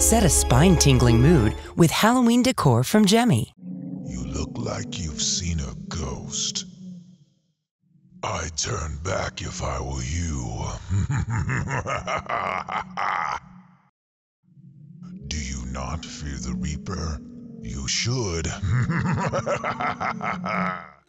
Set a spine tingling mood with Halloween decor from Gemmy. You look like you've seen a ghost. I'd turn back if I were you. Do you not fear the Reaper? You should.